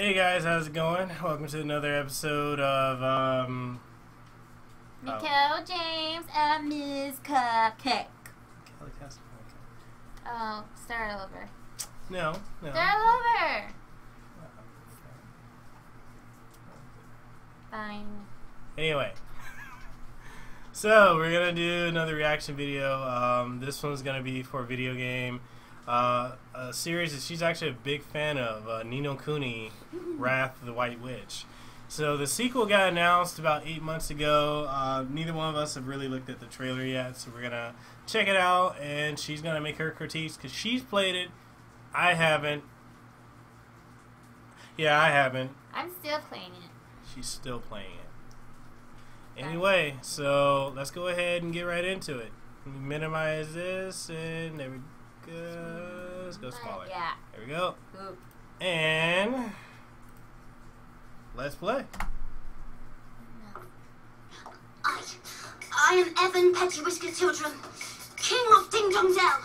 Hey guys, how's it going? Welcome to another episode of um. Mekel James and Miss Cupcake. Kelly Castle. Oh, start over. No, no. Start over. Fine. Anyway, so we're gonna do another reaction video. Um, this one's gonna be for a video game, uh, a series that she's actually a big fan of, uh, Ni no Kuni, Wrath of the White Witch. So the sequel got announced about eight months ago. Uh, neither one of us have really looked at the trailer yet, so we're gonna check it out, and she's gonna make her critiques because she's played it. I haven't. Yeah, I haven't. I'm still playing it. She's still playing it. Anyway, so let's go ahead and get right into it. Minimize this, and there we. Let's go smaller. Uh, yeah. There we go. Oop. And let's play. I, I am Evan Pettiwhisker Tildrum, King of Ding Dong Dell.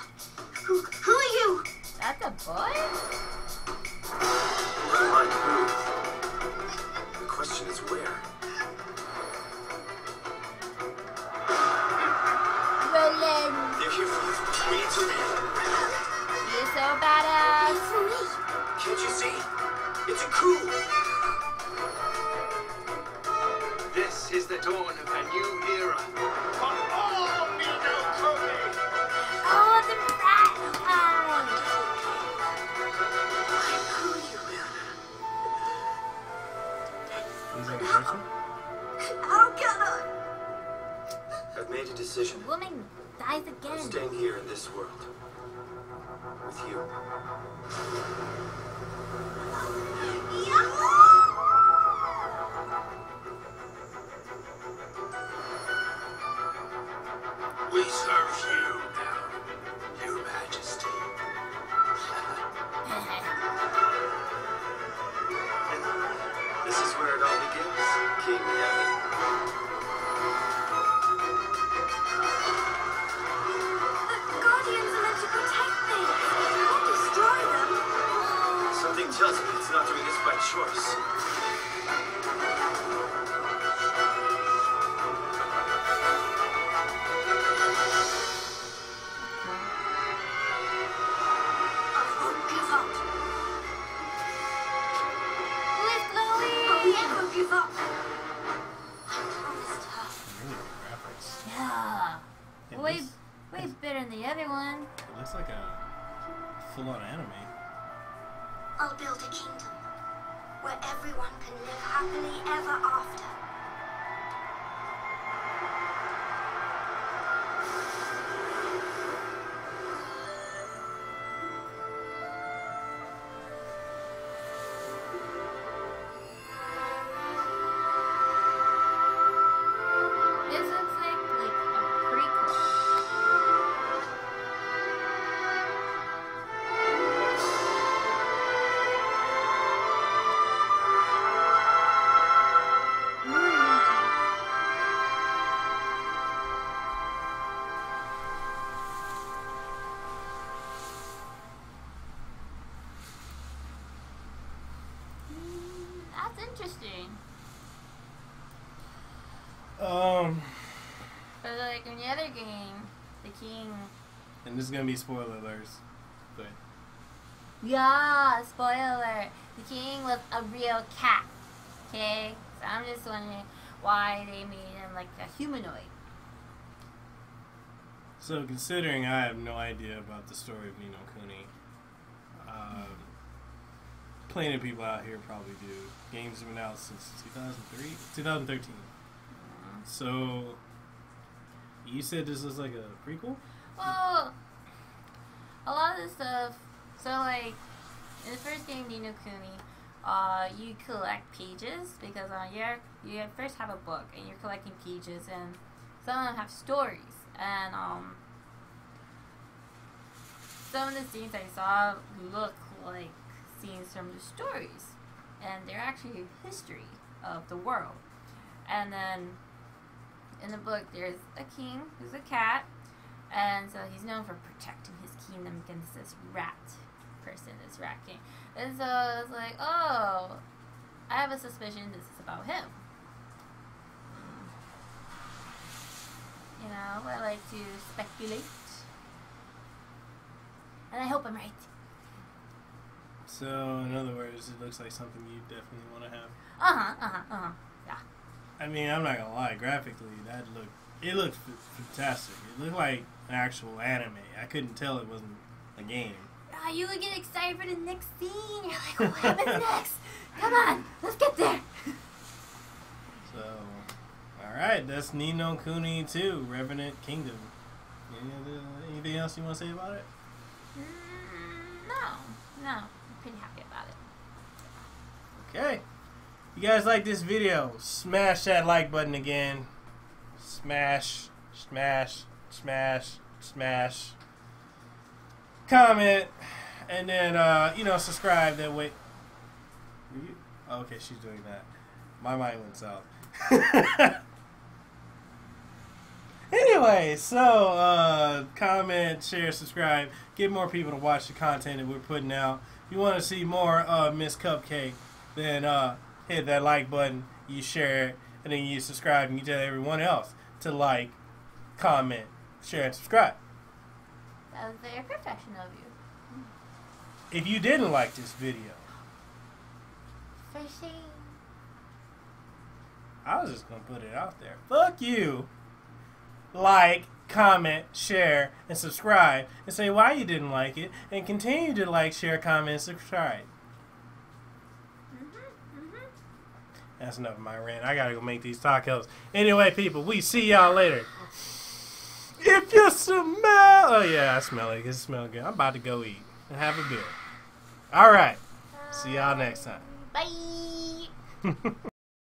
Who, who are you? That's a boy? Like who? The question is where. Roland. They're here for you. We need to leave. You're so badass. For me. Can't you see? It's a coup. This is the dawn of a new era. For all Nino Cooney. Oh, the rat eye. Who are you? Is that a person? How can I? I've made a decision. Woman dies again. I'm again. staying here in this world. With you. Oh, one. it looks like a full-on anime. I'll build a kingdom where everyone can live happily ever after. That's interesting. Um, But like in the other game, the king. and this is gonna be spoiler alerts, but Yeah, spoiler. The king was a real cat. Okay, so I'm just wondering why they made him like a humanoid. so considering I have no idea about the story of Nino Cooney, um, plenty of people out here probably do. Games have been out since 2003, 2013. So, you said this is like a prequel? Well, a lot of the stuff. So like in the first game, Ni no Kuni, uh, you collect pages because uh, you're you first have a book and you're collecting pages, and some of them have stories, and um, some of the scenes I saw look like scenes from the stories, and they're actually history of the world, and then in the book, there's a king who's a cat, and so he's known for protecting his kingdom against this rat. person is reacting. And so it's like, oh, I have a suspicion this is about him. You know, I like to speculate. And I hope I'm right. So, in other words, it looks like something you definitely want to have. Uh huh, uh huh, uh huh. Yeah. I mean, I'm not gonna lie. Graphically, that looked it looked fantastic. It looked like an actual anime. I couldn't tell it wasn't a game. Ah, you would get excited for the next scene. You're like, what happens next? Come on, let's get there. So, all right, that's Ni no Kuni 2, Revenant Kingdom. Any other, anything else you want to say about it? Mm, no, no, pretty happy about it. Okay. You guys like this video? Smash that like button again. Smash, smash, smash, smash. Comment, and then uh, you know subscribe. That way. Oh, okay, she's doing that. My mind went south. anyway, so uh, comment, share, subscribe. Get more people to watch the content that we're putting out. If you want to see more uh, Miss Cupcake, then uh, hit that like button. You share it, and then you subscribe, and you tell everyone else to like, comment, share, and subscribe. That was very professional of you. If you didn't like this video, For shame. I was just gonna put it out there. Fuck you. Like, comment, share, and subscribe, and say why you didn't like it, and continue to like, share, comment, and subscribe. Mm-hmm, mm-hmm. That's enough of my rant. I gotta go make these tacos. Anyway, people, we see y'all later. If you smell, oh yeah, I smell it. It smells good. I'm about to go eat and have a beer. All right. See y'all next time. Bye.